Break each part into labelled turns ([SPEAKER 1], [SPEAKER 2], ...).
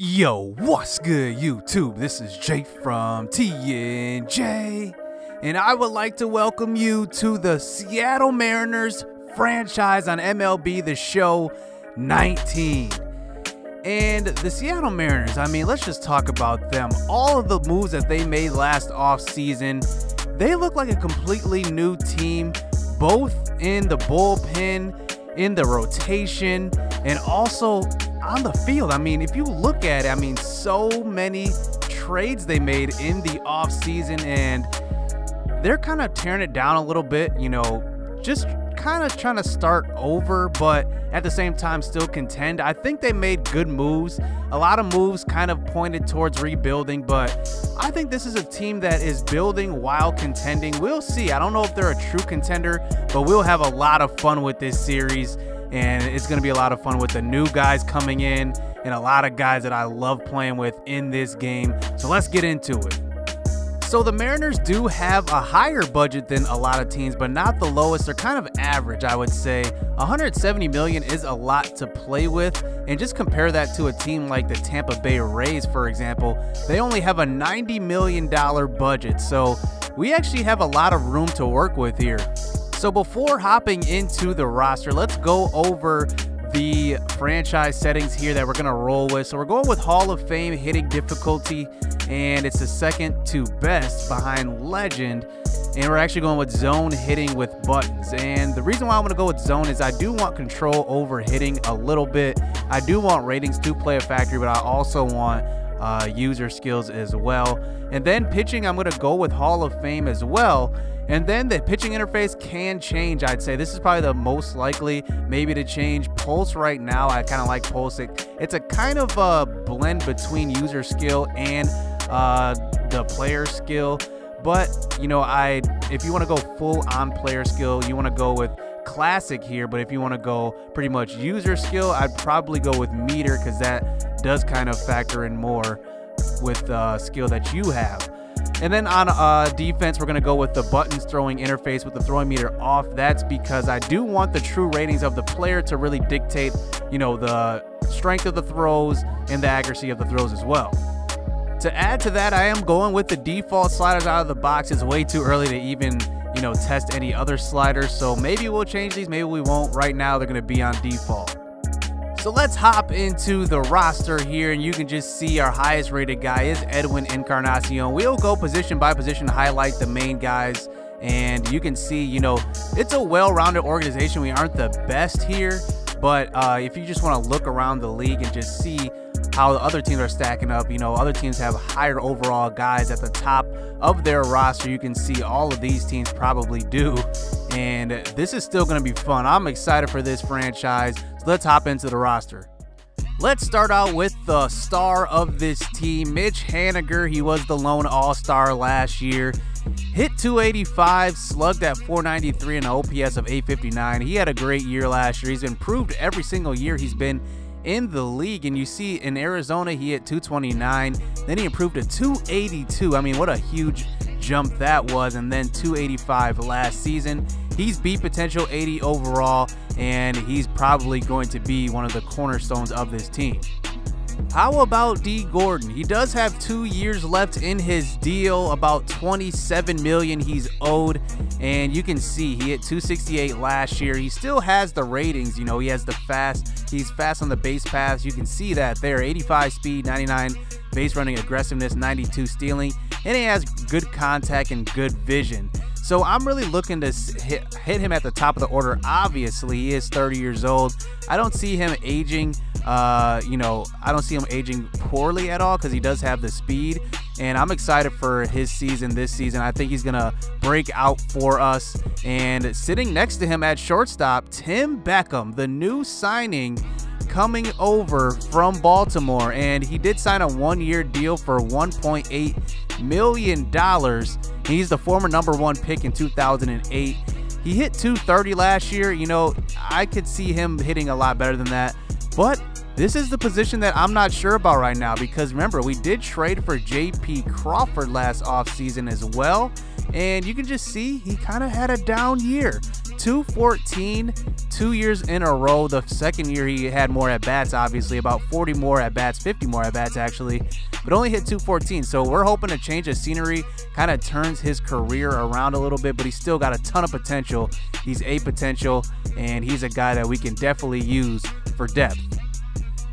[SPEAKER 1] Yo, what's good, YouTube? This is Jake from TNJ, and I would like to welcome you to the Seattle Mariners franchise on MLB The Show 19. And the Seattle Mariners, I mean, let's just talk about them. All of the moves that they made last offseason, they look like a completely new team, both in the bullpen, in the rotation, and also on the field. I mean, if you look at it, I mean, so many trades they made in the offseason, and they're kind of tearing it down a little bit, you know, just kind of trying to start over, but at the same time still contend. I think they made good moves. A lot of moves kind of pointed towards rebuilding, but I think this is a team that is building while contending. We'll see. I don't know if they're a true contender, but we'll have a lot of fun with this series and it's going to be a lot of fun with the new guys coming in and a lot of guys that I love playing with in this game. So let's get into it. So the Mariners do have a higher budget than a lot of teams, but not the lowest. They're kind of average, I would say. 170 million is a lot to play with, and just compare that to a team like the Tampa Bay Rays, for example. They only have a 90 million dollar budget, so we actually have a lot of room to work with here. So before hopping into the roster, let's go over the franchise settings here that we're going to roll with. So we're going with Hall of Fame hitting difficulty, and it's the second to best behind Legend. And we're actually going with zone hitting with buttons. And the reason why I'm going to go with zone is I do want control over hitting a little bit. I do want ratings to play a factor, but I also want uh, user skills as well. And then pitching, I'm going to go with Hall of Fame as well. And then the pitching interface can change, I'd say. This is probably the most likely maybe to change. Pulse right now, I kind of like Pulse. it's a kind of a blend between user skill and uh, the player skill. But, you know, I if you want to go full on player skill, you want to go with classic here. But if you want to go pretty much user skill, I'd probably go with meter because that does kind of factor in more with uh, skill that you have. And then on uh, defense, we're going to go with the buttons throwing interface with the throwing meter off. That's because I do want the true ratings of the player to really dictate, you know, the strength of the throws and the accuracy of the throws as well. To add to that, I am going with the default sliders out of the box. It's way too early to even, you know, test any other sliders. So maybe we'll change these, maybe we won't. Right now, they're going to be on default. So let's hop into the roster here, and you can just see our highest rated guy is Edwin Encarnacion. We'll go position by position, highlight the main guys, and you can see, you know, it's a well-rounded organization. We aren't the best here, but uh, if you just want to look around the league and just see how the other teams are stacking up. You know, other teams have higher overall guys at the top of their roster. You can see all of these teams probably do. And this is still going to be fun. I'm excited for this franchise. So let's hop into the roster. Let's start out with the star of this team, Mitch Haniger. He was the lone all-star last year. Hit 285, slugged at 493 and an OPS of 859. He had a great year last year. He's improved every single year he's been in the league. And you see in Arizona, he hit 229. Then he improved to 282. I mean, what a huge jump that was. And then 285 last season. He's beat potential 80 overall, and he's probably going to be one of the cornerstones of this team. How about Dee Gordon? He does have two years left in his deal, about 27 million he's owed, and you can see he hit 268 last year. He still has the ratings, you know, he has the fast, he's fast on the base paths. You can see that there, 85 speed, 99 base running aggressiveness, 92 stealing, and he has good contact and good vision. So I'm really looking to hit, hit him at the top of the order. Obviously, he is 30 years old. I don't see him aging uh, you know, I don't see him aging poorly at all because he does have the speed. And I'm excited for his season this season. I think he's going to break out for us. And sitting next to him at shortstop, Tim Beckham, the new signing coming over from Baltimore. And he did sign a one year deal for $1.8 million. He's the former number one pick in 2008. He hit 230 last year. You know, I could see him hitting a lot better than that. But this is the position that I'm not sure about right now because remember, we did trade for JP Crawford last offseason as well. And you can just see he kind of had a down year. 214 two years in a row. The second year he had more at bats, obviously, about 40 more at bats, 50 more at bats actually, but only hit 214. So we're hoping to change of scenery, kind of turns his career around a little bit, but he's still got a ton of potential. He's a potential, and he's a guy that we can definitely use for depth.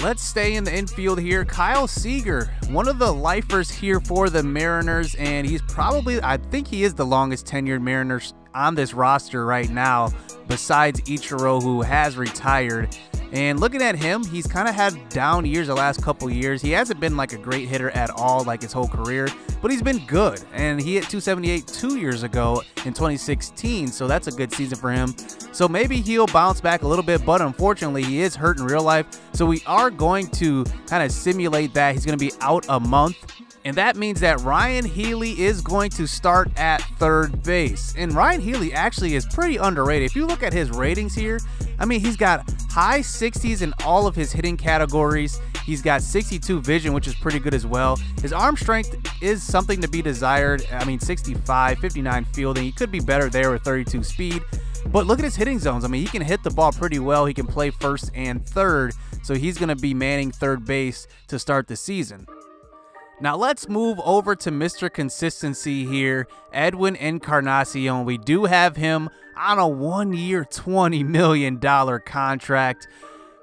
[SPEAKER 1] Let's stay in the infield here. Kyle Seager, one of the lifers here for the Mariners, and he's probably, I think he is the longest tenured Mariners on this roster right now, besides Ichiro, who has retired. And looking at him, he's kind of had down years the last couple years. He hasn't been like a great hitter at all, like his whole career, but he's been good. And he hit 278 two years ago in 2016, so that's a good season for him. So maybe he'll bounce back a little bit, but unfortunately, he is hurt in real life. So we are going to kind of simulate that. He's going to be out a month. And that means that Ryan Healy is going to start at third base. And Ryan Healy actually is pretty underrated. If you look at his ratings here, I mean, he's got high 60s in all of his hitting categories. He's got 62 vision, which is pretty good as well. His arm strength is something to be desired. I mean, 65, 59 fielding. He could be better there with 32 speed. But look at his hitting zones. I mean, he can hit the ball pretty well. He can play first and third. So he's going to be manning third base to start the season. Now let's move over to Mr. Consistency here, Edwin Encarnacion. We do have him on a one-year, $20 million contract,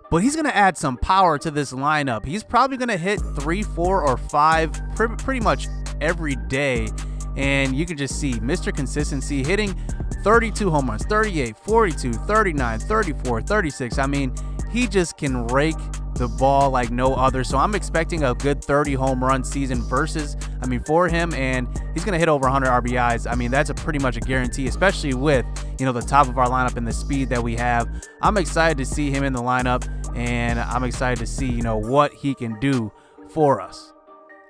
[SPEAKER 1] but he's going to add some power to this lineup. He's probably going to hit three, four, or five pretty much every day, and you can just see Mr. Consistency hitting 32 home runs, 38, 42, 39, 34, 36. I mean, he just can rake the ball like no other. So I'm expecting a good 30 home run season versus, I mean, for him, and he's going to hit over 100 RBIs. I mean, that's a pretty much a guarantee, especially with, you know, the top of our lineup and the speed that we have. I'm excited to see him in the lineup, and I'm excited to see, you know, what he can do for us.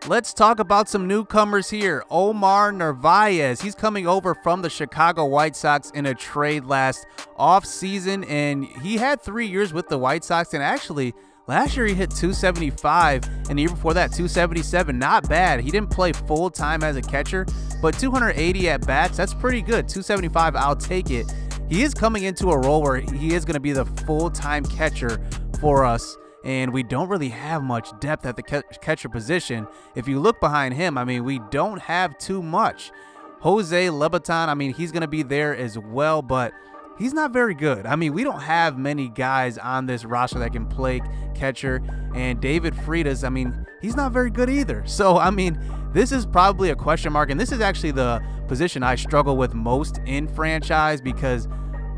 [SPEAKER 1] Let's talk about some newcomers here. Omar Narvaez. He's coming over from the Chicago White Sox in a trade last offseason, and he had three years with the White Sox, and actually Last year he hit 275, and the year before that 277. Not bad. He didn't play full time as a catcher, but 280 at bats, that's pretty good. 275, I'll take it. He is coming into a role where he is going to be the full time catcher for us and we don't really have much depth at the catcher position. If you look behind him, I mean, we don't have too much. Jose Lobaton, I mean, he's going to be there as well, but he's not very good. I mean, we don't have many guys on this roster that can play catcher. And David Freitas, I mean, he's not very good either. So, I mean, this is probably a question mark. And this is actually the position I struggle with most in franchise because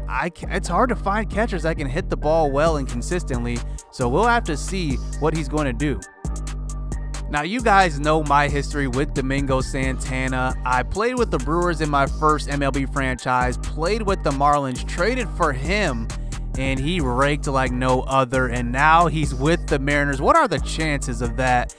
[SPEAKER 1] I it's hard to find catchers that can hit the ball well and consistently. So we'll have to see what he's going to do. Now, you guys know my history with Domingo Santana. I played with the Brewers in my first MLB franchise, played with the Marlins, traded for him, and he raked like no other. And now he's with the Mariners. What are the chances of that?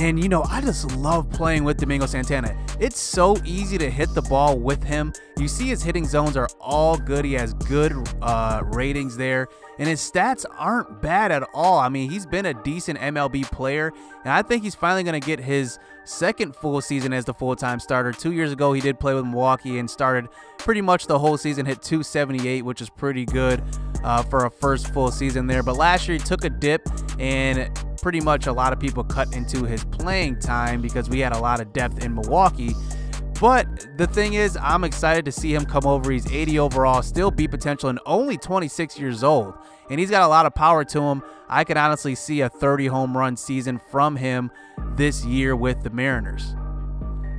[SPEAKER 1] And you know, I just love playing with Domingo Santana. It's so easy to hit the ball with him. You see his hitting zones are all good. He has good uh, ratings there and his stats aren't bad at all. I mean, he's been a decent MLB player, and I think he's finally going to get his second full season as the full-time starter. Two years ago, he did play with Milwaukee and started pretty much the whole season, hit 278, which is pretty good uh, for a first full season there. But last year, he took a dip, and pretty much a lot of people cut into his playing time because we had a lot of depth in Milwaukee. But the thing is, I'm excited to see him come over. He's 80 overall, still beat potential, and only 26 years old. And he's got a lot of power to him. I could honestly see a 30 home run season from him this year with the Mariners.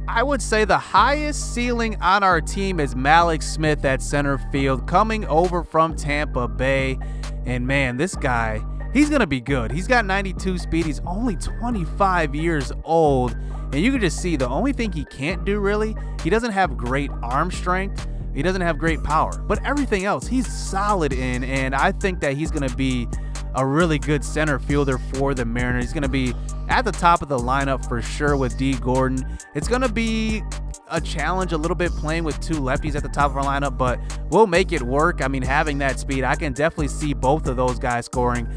[SPEAKER 1] I would say the highest ceiling on our team is Mallex Smith at center field, coming over from Tampa Bay. And man, this guy, he's going to be good. He's got 92 speed. He's only 25 years old. And you can just see the only thing he can't do really, he doesn't have great arm strength. He doesn't have great power, but everything else he's solid in. And I think that he's going to be a really good center fielder for the Mariners. He's going to be at the top of the lineup for sure with Dee Gordon. It's going to be a challenge a little bit playing with two lefties at the top of our lineup, but we'll make it work. I mean, having that speed, I can definitely see both of those guys scoring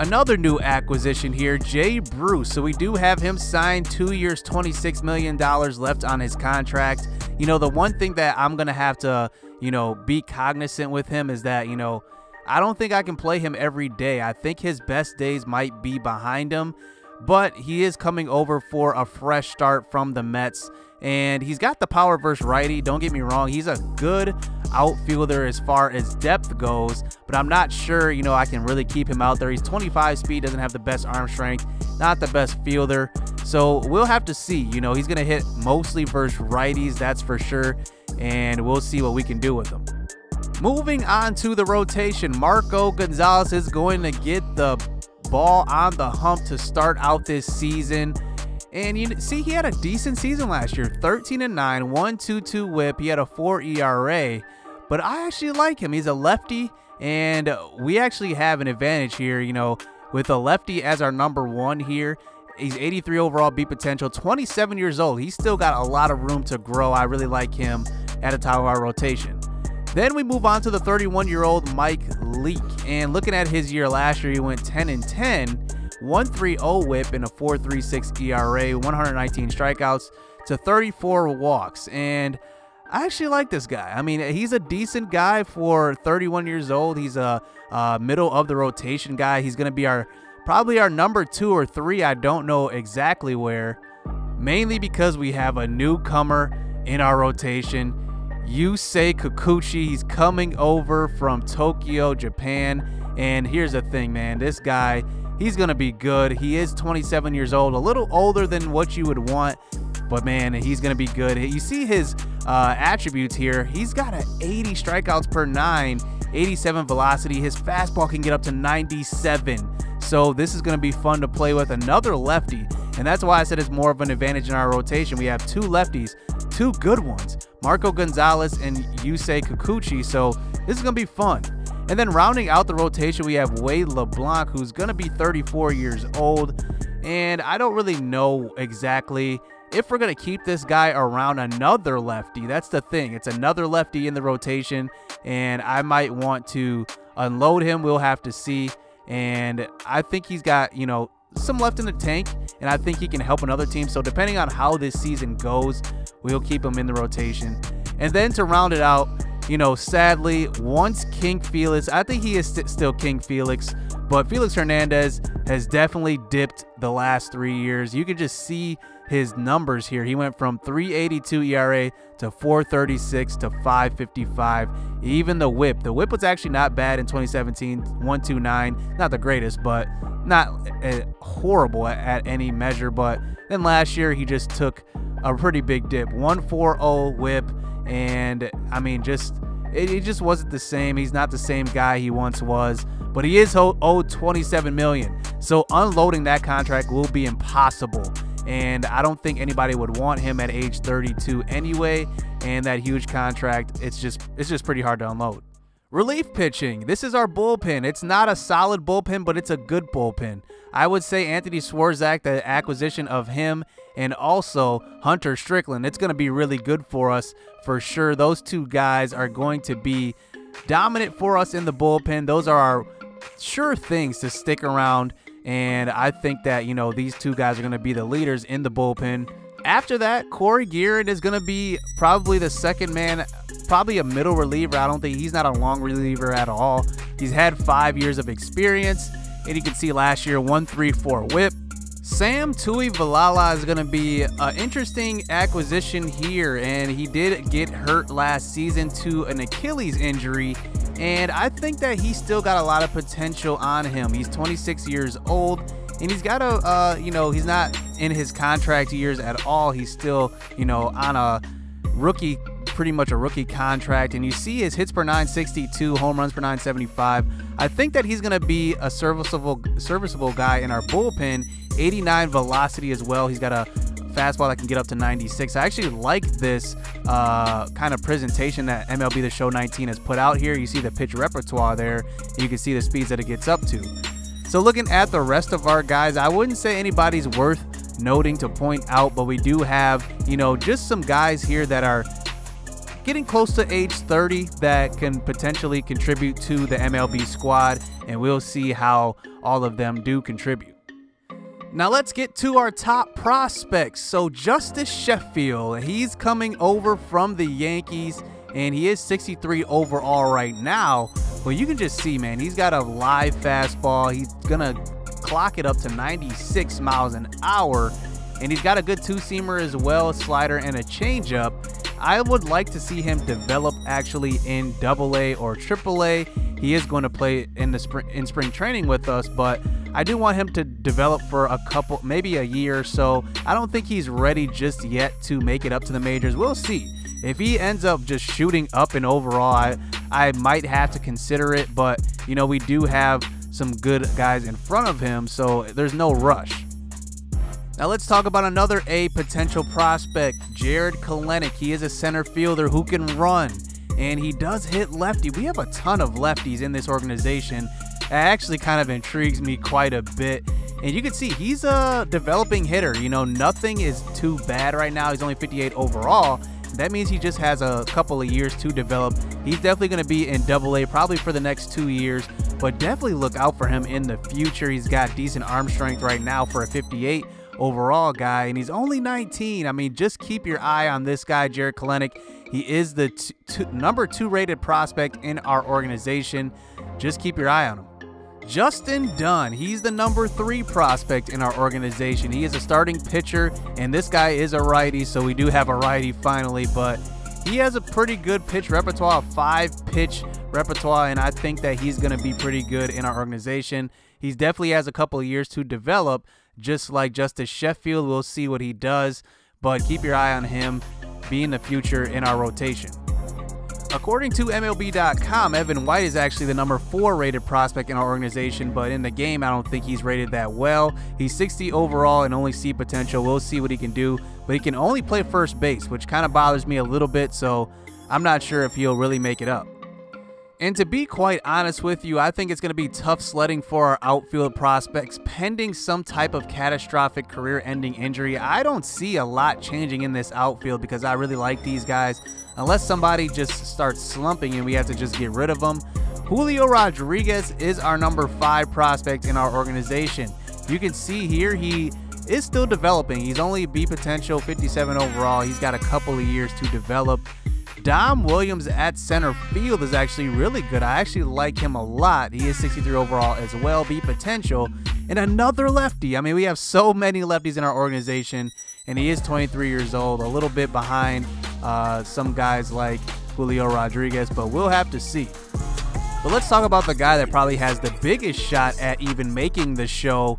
[SPEAKER 1] Another new acquisition here, Jay Bruce. So we do have him signed two years, $26 million left on his contract. You know, the one thing that I'm going to have to, you know, be cognizant with him is that, you know, I don't think I can play him every day. I think his best days might be behind him, but he is coming over for a fresh start from the Mets. And he's got the power versus righty. Don't get me wrong. He's a good outfielder as far as depth goes, but I'm not sure, you know, I can really keep him out there. He's 25 speed, doesn't have the best arm strength, not the best fielder. So we'll have to see. You know, he's going to hit mostly versus righties, that's for sure. And we'll see what we can do with him. Moving on to the rotation, Marco Gonzales is going to get the ball on the hump to start out this season. And you see, he had a decent season last year 13 and 9, 122 whip. He had a 4 ERA. But I actually like him. He's a lefty, and we actually have an advantage here, you know, with a lefty as our number one here. He's 83 overall beat potential, 27 years old. He's still got a lot of room to grow. I really like him at the top of our rotation. Then we move on to the 31 year old Mike Leake. And looking at his year last year, he went 10 and 10, 130 whip and a 436 ERA, 119 strikeouts to 34 walks. And I actually like this guy. I mean, he's a decent guy for 31 years old. He's a, a middle of the rotation guy. He's going to be our probably our number two or three. I don't know exactly where, mainly because we have a newcomer in our rotation. Yusei Kikuchi. He's coming over from Tokyo, Japan. And here's the thing, man. This guy, he's going to be good. He is 27 years old, a little older than what you would want. But man, he's going to be good. You see his uh, attributes here. He's got an 80 strikeouts per nine, 87 velocity. His fastball can get up to 97. So this is going to be fun to play with. Another lefty. And that's why I said it's more of an advantage in our rotation. We have two lefties, two good ones, Marco Gonzales and Yusei Kikuchi. So this is going to be fun. And then rounding out the rotation, we have Wade LeBlanc, who's going to be 34 years old. And I don't really know exactly if we're going to keep this guy around another lefty. That's the thing. It's another lefty in the rotation, and I might want to unload him. We'll have to see. And I think he's got, you know, some left in the tank, and I think he can help another team. So depending on how this season goes, we'll keep him in the rotation. And then to round it out, you know, sadly, once King Felix, I think he is st still King Felix, but Felix Hernandez has definitely dipped the last three years. You can just see his numbers here. He went from 382 ERA to 436 to 555. Even the whip, the whip was actually not bad in 2017, 129. Not the greatest, but not uh, horrible at any measure. But then last year, he just took a pretty big dip 140 whip. And I mean, just it, it just wasn't the same. He's not the same guy he once was but he is owed 27 million. So unloading that contract will be impossible and I don't think anybody would want him at age 32 anyway. And that huge contract, it's just it's just pretty hard to unload. Relief pitching. This is our bullpen. It's not a solid bullpen, but it's a good bullpen. I would say Anthony Swarzak, the acquisition of him, and also Hunter Strickland. It's going to be really good for us for sure. Those two guys are going to be dominant for us in the bullpen. Those are our sure things to stick around and I think that, you know, these two guys are going to be the leaders in the bullpen. After that, Cory Gearrin is going to be probably the second man, probably a middle reliever. I don't think he's not a long reliever at all. He's had five years of experience, and you can see last year 134 whip. Sam Tuivailala is going to be an interesting acquisition here, and he did get hurt last season to an Achilles injury, and I think that he's still got a lot of potential on him. He's 26 years old, and he's got a, uh, you know, he's not in his contract years at all. He's still, you know, on a rookie, pretty much a rookie contract. And you see his hits per 962, home runs per 975. I think that he's going to be a serviceable, serviceable guy in our bullpen. 89 velocity as well. He's got a fastball that can get up to 96. I actually like this uh, kind of presentation that MLB The Show 19 has put out here. You see the pitch repertoire there. and you can see the speeds that it gets up to. So looking at the rest of our guys, I wouldn't say anybody's worth noting to point out, but we do have, you know, just some guys here that are getting close to age 30 that can potentially contribute to the MLB squad, and we'll see how all of them do contribute. Now let's get to our top prospects. So Justus Sheffield, he's coming over from the Yankees and he is 63 overall right now. But you can just see, man, he's got a live fastball. He's gonna clock it up to 96 miles an hour, and he's got a good two-seamer as well, slider and a changeup. I would like to see him develop actually in Double A or Triple A. He is going to play in the spring in spring training with us, but I do want him to develop for a couple, maybe a year or so. I don't think he's ready just yet to make it up to the majors. We'll see. If he ends up just shooting up and overall, I, I might have to consider it, but you know, we do have some good guys in front of him, so there's no rush. Now let's talk about another A potential prospect, Jarred Kelenic. He is a center fielder who can run, and he does hit lefty. We have a ton of lefties in this organization. It actually kind of intrigues me quite a bit. And you can see he's a developing hitter. You know, nothing is too bad right now. He's only 58 overall. That means he just has a couple of years to develop. He's definitely going to be in double A probably for the next two years, but definitely look out for him in the future. He's got decent arm strength right now for a 58 overall guy, and he's only 19. I mean, just keep your eye on this guy, Jarred Kelenic. He is the number two rated prospect in our organization. Just keep your eye on him. Justin Dunn, he's the number three prospect in our organization. He is a starting pitcher, and this guy is a righty, so we do have a righty finally, but he has a pretty good pitch repertoire, five pitch repertoire, and I think that he's going to be pretty good in our organization. He definitely has a couple of years to develop, just like Justus Sheffield. We'll see what he does, but keep your eye on him being the future in our rotation. According to MLB.com, Evan White is actually the number four rated prospect in our organization, but in the game, I don't think he's rated that well. He's 60 overall and only see potential. We'll see what he can do, but he can only play first base, which kind of bothers me a little bit, so I'm not sure if he'll really make it up. And to be quite honest with you, I think it's going to be tough sledding for our outfield prospects pending some type of catastrophic career ending injury. I don't see a lot changing in this outfield because I really like these guys. Unless somebody just starts slumping and we have to just get rid of them. Julio Rodriguez is our number five prospect in our organization. You can see here he is still developing. He's only B potential, 57 overall. He's got a couple of years to develop. Dom Williams at center field is actually really good. I actually like him a lot. He is 63 overall as well, B potential. And another lefty. I mean, we have so many lefties in our organization, and he is 23 years old, a little bit behind uh, some guys like Julio Rodriguez, but we'll have to see. But let's talk about the guy that probably has the biggest shot at even making the show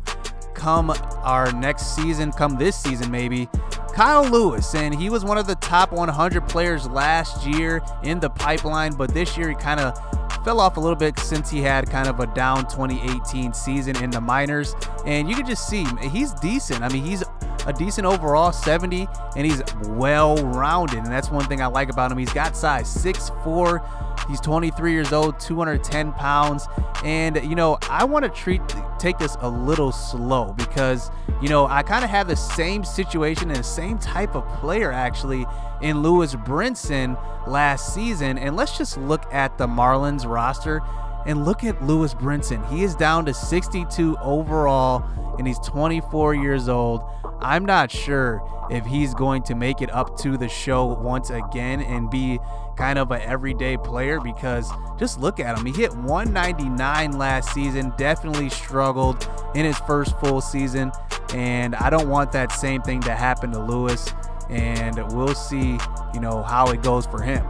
[SPEAKER 1] come our next season, come this season maybe. Kyle Lewis, and he was one of the top 100 players last year in the pipeline, but this year he kind of fell off a little bit since he had kind of a down 2018 season in the minors. And you can just see he's decent. I mean, he's a decent overall 70 and he's well rounded and that's one thing i like about him. He's got size 6'4 he's 23 years old 210 pounds and you know i want to treat take this a little slow because you know i kind of have the same situation and the same type of player actually in lewis brinson last season and let's just look at the marlins roster and look at Lewis Brinson. He is down to 62 overall and he's 24 years old. I'm not sure if he's going to make it up to the show once again and be kind of an everyday player because just look at him. He hit 199 last season, definitely struggled in his first full season, and I don't want that same thing to happen to Lewis. And we'll see, you know, how it goes for him.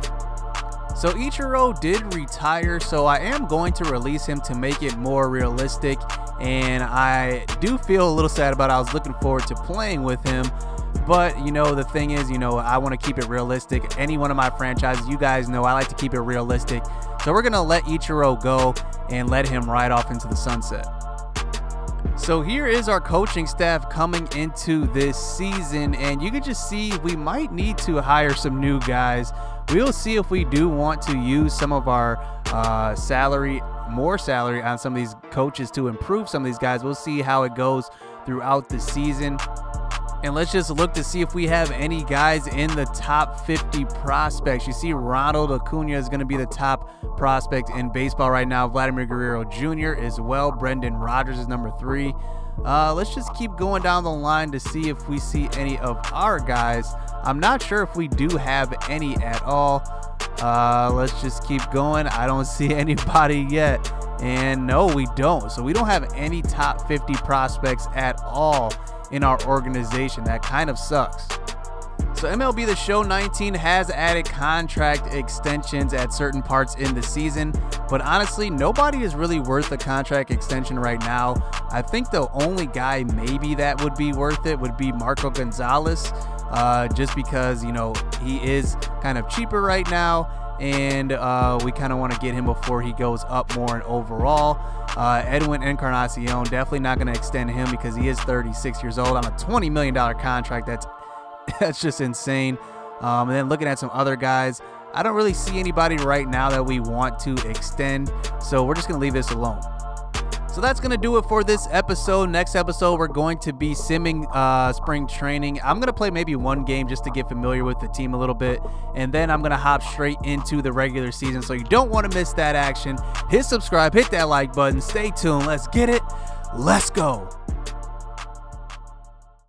[SPEAKER 1] So Ichiro did retire, so I am going to release him to make it more realistic. And I do feel a little sad about it. I was looking forward to playing with him. But, you know, the thing is, you know, I want to keep it realistic. Any one of my franchises, you guys know I like to keep it realistic. So we're going to let Ichiro go and let him ride off into the sunset. So here is our coaching staff coming into this season, and you can just see we might need to hire some new guys. We'll see if we do want to use some of our uh, salary, more salary on some of these coaches to improve some of these guys. We'll see how it goes throughout the season. And let's just look to see if we have any guys in the top 50 prospects. You see, Ronald Acuna is going to be the top prospect in baseball right now. Vladimir Guerrero Jr. as well. Brendan Rodgers is number three. Uh, let's just keep going down the line to see if we see any of our guys. I'm not sure if we do have any at all. Uh, let's just keep going. I don't see anybody yet. And no, we don't. So we don't have any top 50 prospects at all in our organization. That kind of sucks. So MLB The Show 19 has added contract extensions at certain parts in the season, but honestly, nobody is really worth a contract extension right now. I think the only guy maybe that would be worth it would be Marco Gonzales, uh, just because, you know, he is kind of cheaper right now and uh, we kind of want to get him before he goes up more in overall. Uh, Edwin Encarnacion, definitely not going to extend him because he is 36 years old on a $20 million contract. That's that's just insane. Um, and then looking at some other guys, I don't really see anybody right now that we want to extend. So we're just going to leave this alone. So that's going to do it for this episode. Next episode, we're going to be simming uh, spring training. I'm going to play maybe one game just to get familiar with the team a little bit. And then I'm going to hop straight into the regular season. So you don't want to miss that action. Hit subscribe, hit that like button. Stay tuned. Let's get it. Let's go.